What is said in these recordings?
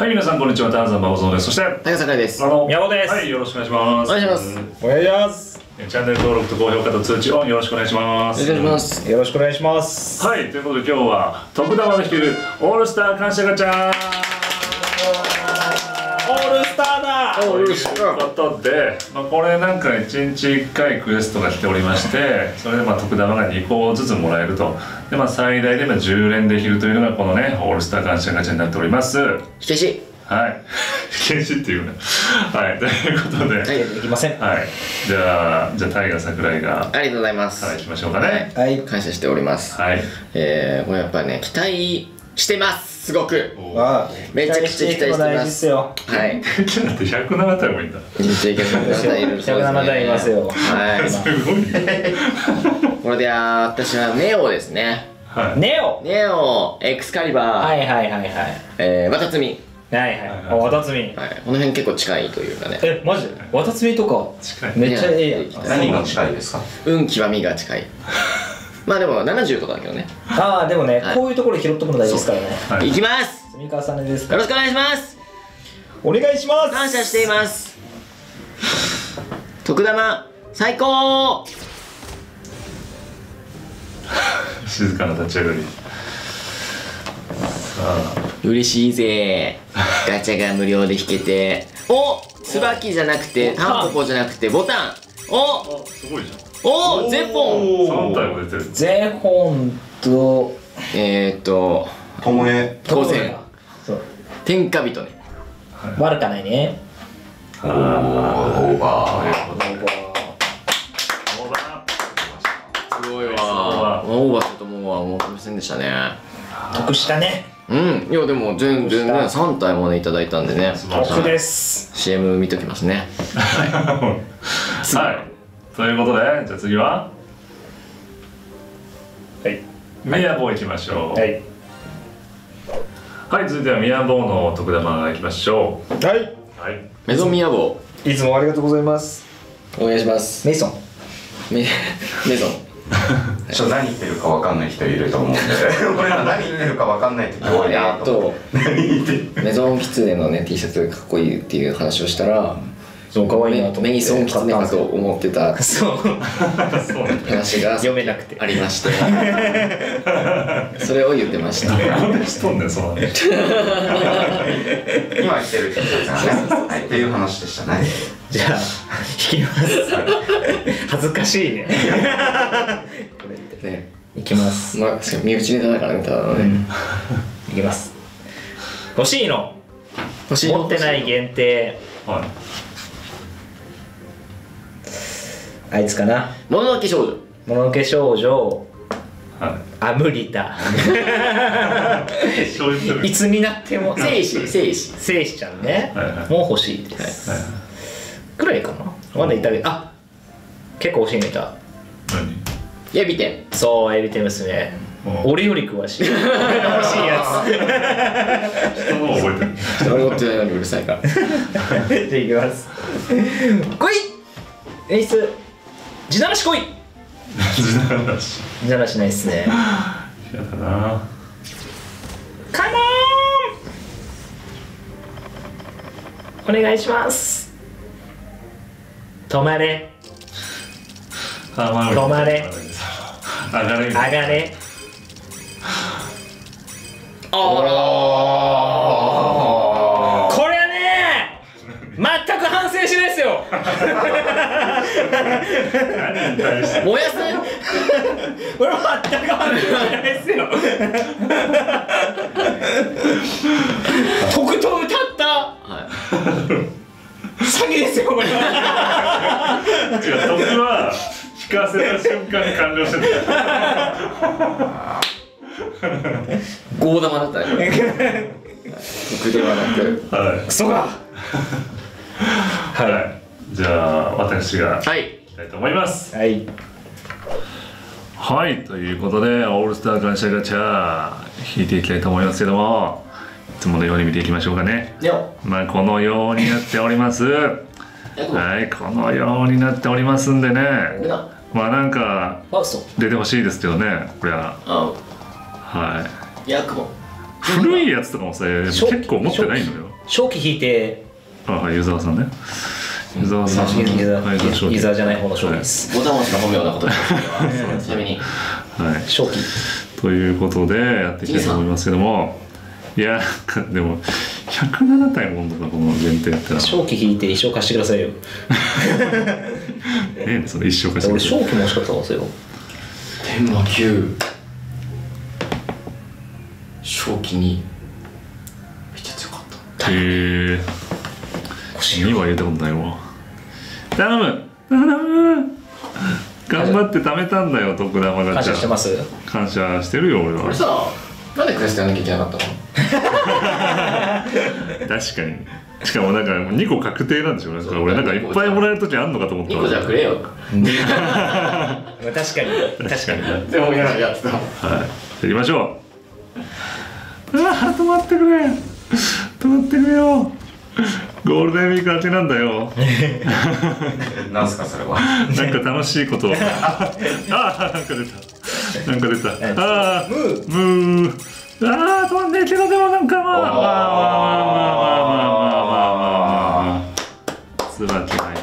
はい、皆さん、こんにちは。ターザンバオゾーです。そして、高坂ですあの、宮尾ですはい、よろしくお願いします。お願いしますお願いしますえチャンネル登録と高評価と通知オンよろしくお願いします。お願いしますよろしくお願いしますはい、ということで今日は、徳玉で弾けるオールスター感謝ガチャとスターいうことで、まあ、これなんか1日1回クエストが来ておりましてそれでまあ特玉が2個ずつもらえると。で、まあ、最大でまあ10連できるというのがこのねオールスター感謝ガチャになっております。火消し。はい。禁止っていうね。はい。ということで。は、はいいできません。じゃあじゃあタイガー桜井がありがとうございます。はい行きましょうかね。はい。感謝しております。はい、えー、これやっぱね期待してますすごく。めちゃくちゃ期待してます。大事ですよはいちょっと待って107体もいいんだ。めっちゃいけない方いる107体いますよ。はい。すごいね。これで私はネオですね。はい。ネオ！ネオエクスカリバー、はいはいはいはい。えー、ワタツミはいはい。おわたつみ。はい。この辺結構近いというかね。えマジ？でわたつみとか？近い。めっちゃええ。やんね何が近いですか？運極みが近いまあでも70とかだけどね。ああでもねはい。こういうところ拾っとくの大事ですからね。はい。いきます。積み重ねですからよろしくお願いします。お願いします。感謝しています。徳玉最高。静かな立ち上がり。さあ嬉しいぜ。ガチャが無料で引けて。お椿じゃなくてタンポポじゃなくてボタン。お。あすごいじゃんおゼッポン。3体も出てるゼホンとえー、っとともえ当然そう。天下人ね。悪かないね。あーなるほどすごいわ。オーバーすると思うわ思ってませんでしたね。得したね。うん。いやでも全然ね3体もねいただいたんでね。得です。CM 見ときますね。はい ということでじゃあ次は？はい。宮坊行きましょう。はい。はい続いては宮坊の徳玉行きましょはい。うはい。メゾンミヤボいつもありがとうございます。お願いします。メイソン。メメゾン。ちょっと何言ってるかわかんない人いると思うんで。俺ら何言ってるかわかんない時多いなと思っとて 何言ってる？メゾンキツネのね T シャツがかっこいいっていう話をしたらそう可愛いなと思ってメイソンキツネかと思ってた。そう。話が読めなくて。ありまして。それを言ってました。なんでしとんねんその話。今言ってる人たちがねはいっていう話でしたね。じゃあ引きます。恥ずかしいね。これってね。いきます。まあ身内ネタだからねただのね、いきます。欲しいの。欲しい持ってない限定。はいあいつかな？もののけ少女。もののけ少女。はアムリタいつになっても。聖子聖子。聖子ちゃんね。はいはい。もう欲しいです。はいくらいかなまだい。たけどあ結構欲しいのいた。何？やびてそうエビテ娘うん。俺より詳しい。欲しいや人の覚えてる。俺持ってないのにうるさいから。つ じゃあいきます。来い。演出地ならし来い。時代の話地ならしないっすね。嫌だな。カモン。お願いします。止まれ。止まれ。上がれ。上がれ。こ全く反省しないですよ。何に対して？燃やす？これ全く反省しないですよ。とくと歌った？はい。詐欺ですよこれは。違う僕は弾かせた瞬間に完了してたゴー玉だったねこれ。僕ではなく。はい。クソがはい。じゃあ私がはい。いきたいと思います。はい。はい。ということでオールスター感謝ガチャ引いていきたいと思いますけどもいつものように見ていきましょうかね。まあこのようになっております。はい。このようになっておりますんでね。まあなんか出てほしいですけどね。これはあはい。古いやつとかもさ結構持ってないのよ。正気引いてあはい湯沢さんね。湯沢さんユーザはいどうしようーユーザーじゃない方の正気です。ボタン押しの本名のことです。ちなみに。はい正気ということでやっていきたいと思いますけども。いやでも107体もんだなこの限定ってのは。正気引いて一生貸してくださいよ。ええねその一生かし俺正気も欲しかったんですよ天魔9正気に。めっちゃ強かった。へえ2は入れたことないわ。頼む。頼む。頑張って貯めたんだよ徳玉が感謝してます？感謝してるよ俺は。これさなんでクエストやんなきゃいけなかったの？確かに。しかもなんかもう2個確定なんでしょ？なんか俺なんかいっぱいもらえる時あんのかと思った。2個じゃくれよ。確かに確かに。でもややってたはい。やりましょう。ああ止まってくれ。止まってくれよゴールデンウィーク明けなんだよ。なんすかそれは？なんか楽しいこと。ああなんか出た。なんか出た。ああムー。ムー。ああ飛んでるけどでもなんかまあまあまあまあまあまあまあまあまあつばきはいはいは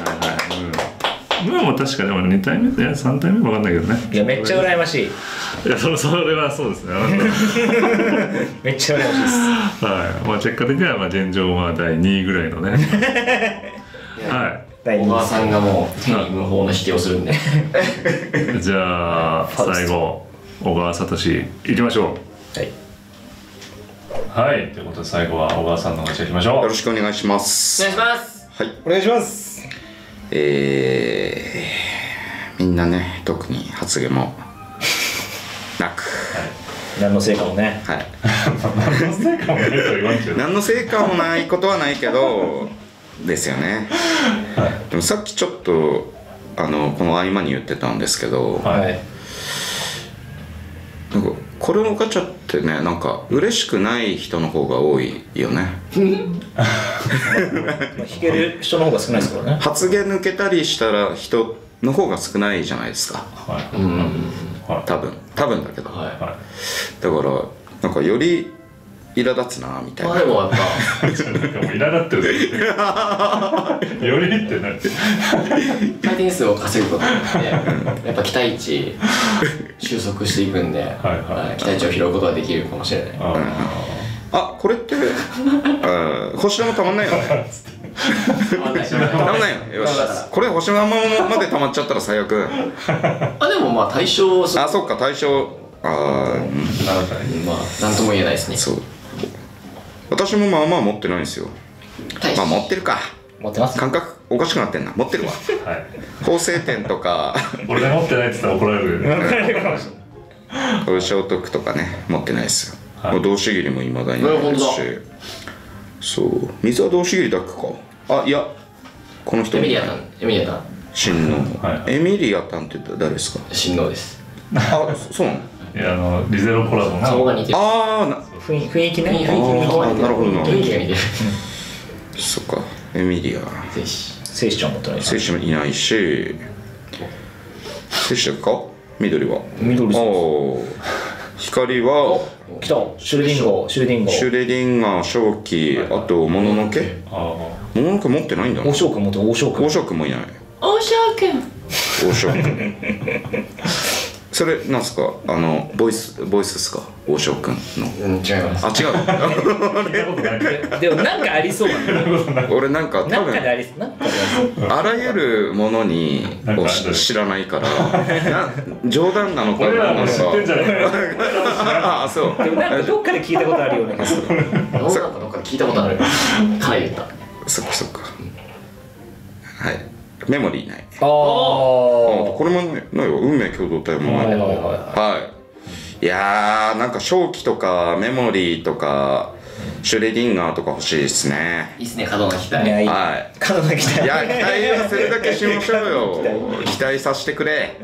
いムームーも確かでも2体目で3体目も分かんないけどね。いやめっちゃ羨ましい。いやそそれはそうですね。めっちゃ羨ましいです。はい。まあ結果的にはまあ現状は第2位ぐらいのね。は第二小川さんがもう天意無法の否定をするんで。い じゃあ最後小川聡いきましょはい、うはい。ということで最後は小川さんの話いきましょよろしくお願いします。お願いします。はい。お願いしますえー、みんなね特に発言もなく。何の成果もね。はい。何の成果もないとは言わんけど。何の成果もないことはないけどですよね、でもさっきちょっとあのこの合間に言ってたんですけど、はいこれのガチャってねなんか嬉しくない人の方が多いよね。まあ弾ける人の方が少ないですからね。発言抜けたりしたら人の方が少ないじゃないですか。はい。うん。はい。多分。多分だけど、ははい。だからなんかより苛立つなみたいいなまあでもやっぱなんかもう苛立ってるよりってなって回転数を稼ぐことによってやっぱ期待値収束していくんで、はい期待値を拾うことができるかもしれない。ああこれってあ星玉たまんないよね。たまんないよね。よし。これ星玉までたまっちゃったら最悪。あでもまあ対象あそっか対象。あーうんー。なるほどね。まあなんとも言えないですね。そう私もまあまあ持ってないんですよ。対まあ持ってるか。持ってます。感覚おかしくなってんな。持ってるわ。はい。構成点とか。俺が持ってないって言ったら怒られるよね。聖徳とかね持ってないですよ、はい。もう同志切りもいまだにないですし。そう。水は同志切りだけか？あいやこの人。エミリアタンエミリアタン親王、はいエミリアタンって誰ですか？親王です。あそうなの？あのリゼロコラボの。顔が似てる。あーな。雰囲雰囲気ね。雰囲気あーなるほどな雰囲気が似てる。そっか。エミリア。ぜひ。聖子ちゃん持ってない。です聖子もいないし。聖子だっけか？緑は？緑あー。光は？来た。シュレディンゴ。シュレディンゴ。シュレディンガー正気あともののけ？あもののけ持ってないんだ。な王将君持ってる。王将君王将君もいないおしゃくん。王将君それなんすか？あのボイスボイスっすか？王将君の。うん違います。あ違う？でもなんかありそうなんだ俺なんか多分なんかでありそう。なんかでありそう。あらゆるものになんかをし知らないから。な冗談なのか俺らなのも知ってんじかゃないか あそう。でもなんかどっかで聞いたことあるよう。な気がするどっかで聞いたことある。彼言った。そっかそっか。はいメモリーない。あああこれもねないわ運命共同体もないはいはいはい。はい。いやーなんか正気とかメモリーとかシュレディンガーとか欲しいですね。いいっすね角の機体いやいい。はい。彼女が来たいや期待はするだけしましょうよ。期待させてくれ。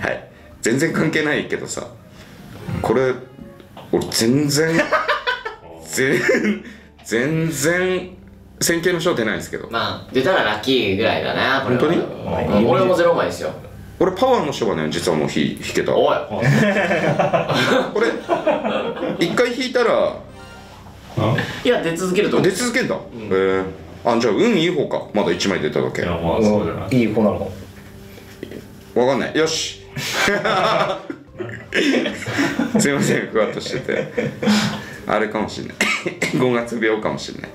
はい。全然関係ないけどさ。これ俺全然 全全然線形の賞出ないんですけど。まあ出たらラッキーぐらいだな本当に？うん。俺もゼロ枚ですよ。俺パワーの書はね実はもう弾弾けた。おい。これ一回弾いたら。いや出続けると思う。出続けんだ、へえあじゃあ運いい方か。まだ1枚出ただけ。いやわまあそうじゃない。いい子なの。かんない。よし。すいませんふわっとしてて。あれかもしれない。5月病かもしれない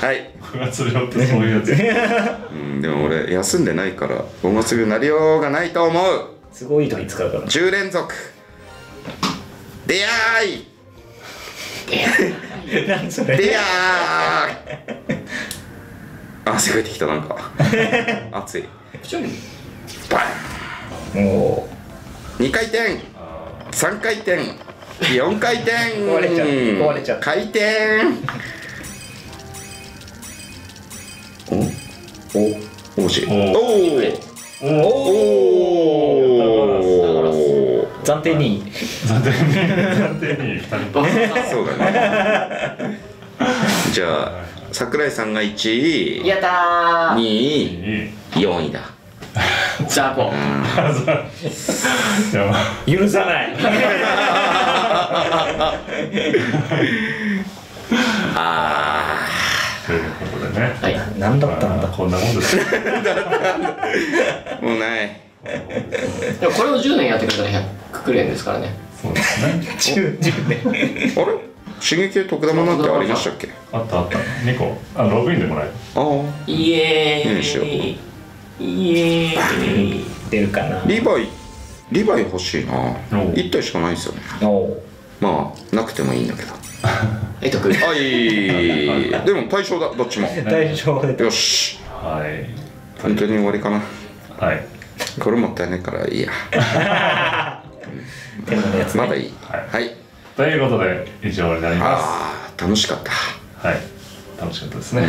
はい。9月病ってそういうやつ。うんでも俺休んでないから5月病なりようがないと思う。すごいいい時使うから。10連続。出会い。何それ。出会い。汗かいてきたなんか。熱い。バもン2回転。3回転。4回転。壊れちゃう。壊れちゃう。回転おおおおおおお暫定2位。暫定暫定に2人そうだね。じゃあ桜井さんが1位。やったー。2位。いい4位だ。ザコ いやまあ許さない。あということでね。はい何だったんだ。まあこんなもんです。よ あもうない。でもこれを10年やってくれたら100クレーンですからね。そうですね。10 10年。あれ？刺激で特玉なんてありましたっけ？あったあった。2個。あログインでもらえる。あイエよいしょーイイエーイ。出るかな。あリヴァイリヴァイ欲しいな。お1体しかないですよね。まあなくてもいいんだけどえ得あいいでも対象だどっちも。大丈夫で。よし。はい。本当に終わりかな。はい。これもったいないからいいや。ね。まだいい。はい。はい。ということで以上になりまああ楽しかった。すはい。楽しかったですね、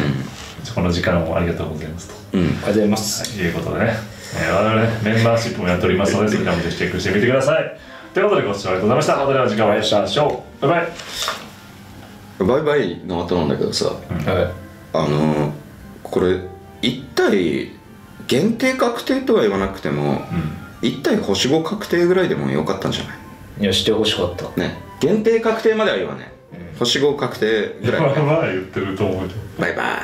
この時間をありがとうございますと。うん。ありがとうございます。とい。うことでね、えー我々ねメンバーシップもやっておりますのでそちらもぜひチェックしてみてください。ということでご視聴ありがとうございました。またでは次回お会いしましょう。バイバイバイバイの後なんだけどさはい。あのーこれ1体限定確定とは言わなくても1体星5確定ぐらいでもよかったんじゃない？いやしてほしかった。ね。限定確定までは言わない星5確定ぐらい。まあまあ言ってると思うけど。バイバイ